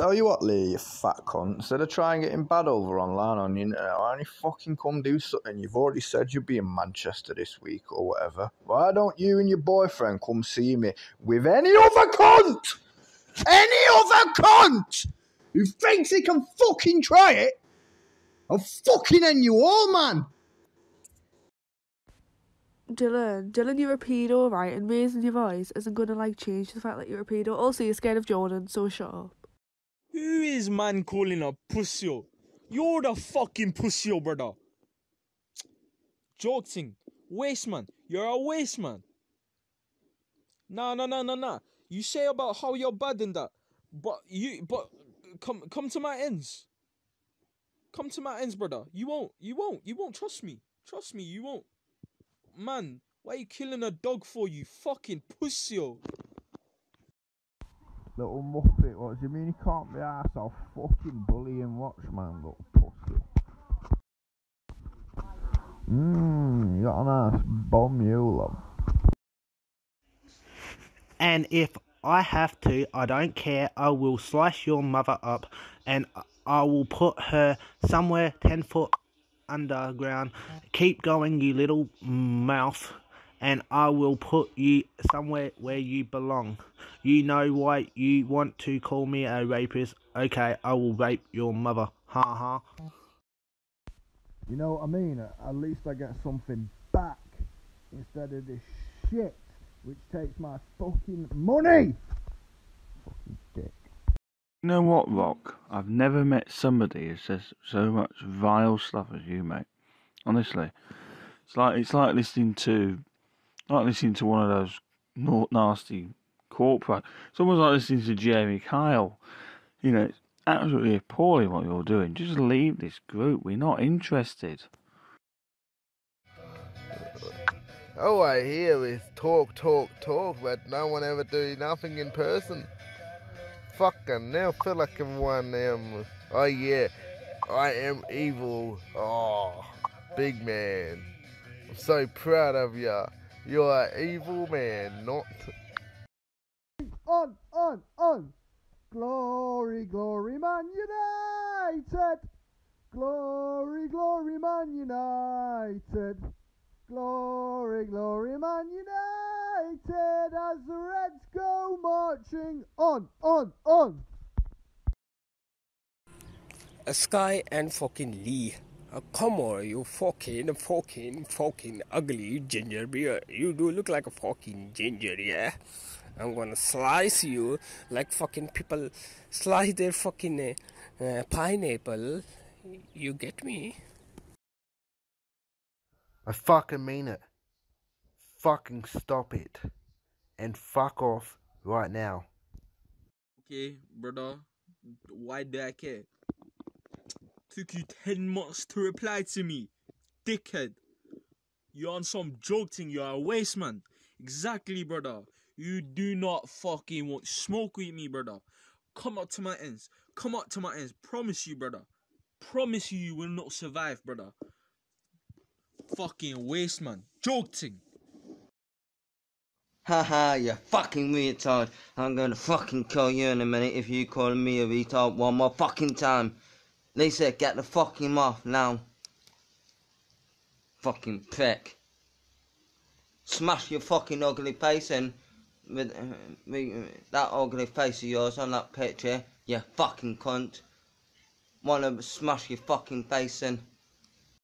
Tell you what, Lee, you fat cunt. Instead of trying getting bad over online on the uh, internet, why don't you fucking come do something? You've already said you'll be in Manchester this week or whatever. Why don't you and your boyfriend come see me with any other cunt? Any other cunt who thinks he can fucking try it? I'll fucking end you all, man. Dylan, Dylan, you're a pedo, right? And raising your voice isn't gonna like change the fact that you're a pedo. Also, you're scared of Jordan, so shut up. Who is man calling a pussy? You're the fucking pussy, brother. Joking. Waste man. You're a waste man. Nah, nah, nah, nah, nah. You say about how you're bad in that, but you, but come, come to my ends. Come to my ends, brother. You won't. You won't. You won't. Trust me. Trust me. You won't. Man, why are you killing a dog for? You fucking pussy. Little muppet, what do you mean he can't be arsed? I'll fucking bully him, watch man, little pussy. Mmm, you got a nice bum you, love. And if I have to, I don't care, I will slice your mother up and I will put her somewhere 10 foot underground. Keep going, you little mouth, and I will put you somewhere where you belong. You know why you want to call me a rapist? Okay, I will rape your mother. Ha ha. You know what I mean? At least I get something back instead of this shit which takes my fucking money. Fucking dick. You know what, Rock? I've never met somebody who says so much vile stuff as you, mate. Honestly, it's like it's like listening to, like listening to one of those nasty corporate. It's almost like listening to Jeremy Kyle. You know, it's absolutely appalling what you're doing. Just leave this group. We're not interested. All I hear is talk, talk, talk, but no one ever do nothing in person. Fucking now feel like everyone am. Oh yeah, I am evil. Oh, big man. I'm so proud of ya. You're an evil man, not. On, on, on. Glory, glory, Man United. Glory, glory, Man United. Glory, glory, Man United. As the Reds go marching on, on, on. A Sky and fucking Lee. Uh, come on, you fucking, fucking, fucking ugly ginger beer. You do look like a fucking ginger, yeah? I'm gonna slice you like fucking people slice their fucking uh, uh, pineapple. You get me? I fucking mean it. Fucking stop it. And fuck off right now. Okay, brother. Why do I care? Took you 10 months to reply to me. Dickhead. You're on some joke thing. You're a waste man. Exactly, brother. You do not fucking want smoke with me, brother. Come up to my ends. Come up to my ends. Promise you, brother. Promise you, you will not survive, brother. Fucking waste man. Joke thing. Haha, you fucking retard. I'm gonna fucking kill you in a minute if you call me a retard one more fucking time. Lisa, get the fucking off now. Fucking prick. Smash your fucking ugly face in with, uh, with that ugly face of yours on that picture. You fucking cunt. Wanna smash your fucking face in.